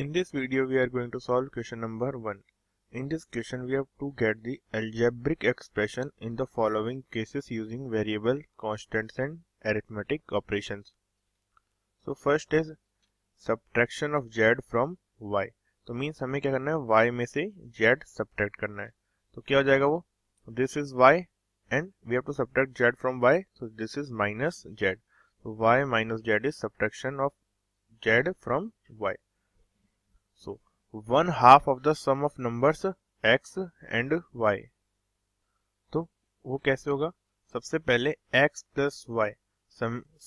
In this video we are going to solve question number 1. In this question we have to get the algebraic expression in the following cases using variable, constants and arithmetic operations. So first is subtraction of z from y. तो means हमें क्या करना है y में से z subtract करना है तो क्या हो जाएगा वो this is y and we have to subtract z from y so this is minus z so y minus z is subtraction of z from y so one half of the sum of numbers x and y तो वो कैसे होगा सबसे पहले x plus Y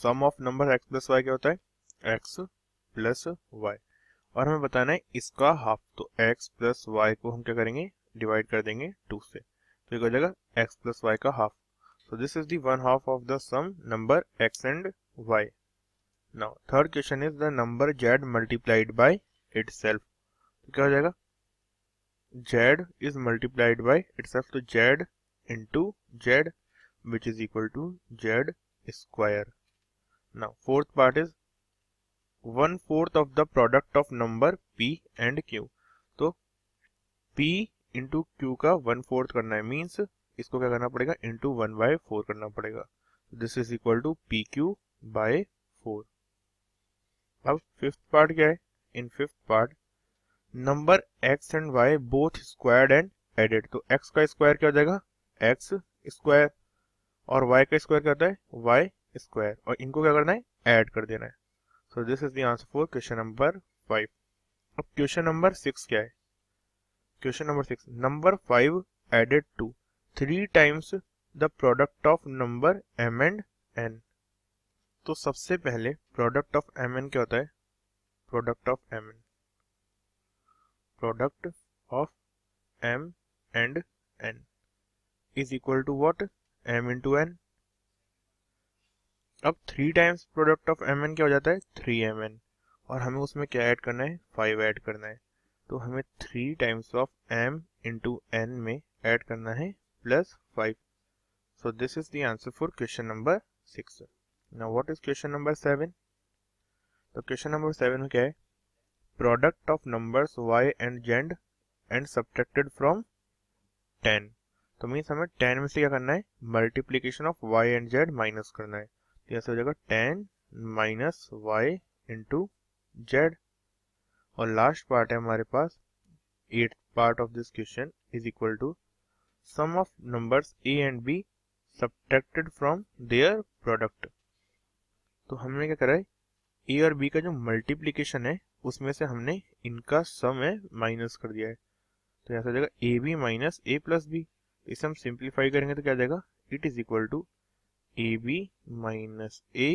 sum of number x plus Y क्या होता है x plus Y और हमें बताना है इसका हाफ़ तो x प्लस वाई को हम क्या करेंगे डिवाइड कर देंगे टू से तो ये हो जाएगा x प्लस वाई का half so this is the one half of the sum number x and y now third question is the number z multiplied by itself तो क्या हो जाएगा? Z is multiplied by itself तो Z into Z which is equal to Z square ना fourth part is one fourth of the product of number P and Q तो P into Q का one fourth करना है means इसको क्या करना पड़ेगा? इंटू वन बाय फोर करना पड़ेगा. This is equal to P Q by four अब फिफ्थ पार्ट क्या है? In fifth part number x and y both squared and added तो x का स्क्वायर क्या हो जाएगा? x स्क्वायर और y का स्क्वायर क्या होता है? y स्क्वायर और इनको क्या करना है? ऐड कर देना है. So this is the answer for question number five अब क्वेश्चन नंबर सिक्स क्या है? Question number six number five added to three times the product of number m and n. तो सबसे पहले प्रोडक्ट ऑफ़ एम एन क्या होता है? Of M N product of M and N is equal to what M into N अब three times product of M N क्या हो जाता है? थ्री एम एन और हमें उसमें क्या ऐड करना है? फाइव ऐड करना है। तो हमें three times of M into N में ऐड करना है plus five so this is the answer for question number 6 now what is question number 7 तो question number 7 में क्या है? Product of numbers y and z and subtracted from 10 तो means हमें 10 में से क्या करना है? Multiplication of y and z minus करना है। तो ऐसे हो जाएगा 10 माइनस वाई इंटू जेड और लास्ट पार्ट है हमारे पास। Eight part of this question is equal to sum of numbers a and b subtracted from their product तो हमने क्या करा है? ए और बी का जो मल्टीप्लीकेशन है, उसमें से हमने इनका सम है माइनस कर दिया है। तो ऐसा जाएगा A B minus A plus B इसे हम सिंप्लीफाई करेंगे तो क्या जाएगा? It is equal to A B minus A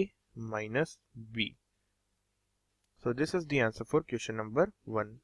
minus B so this is the answer for question number 1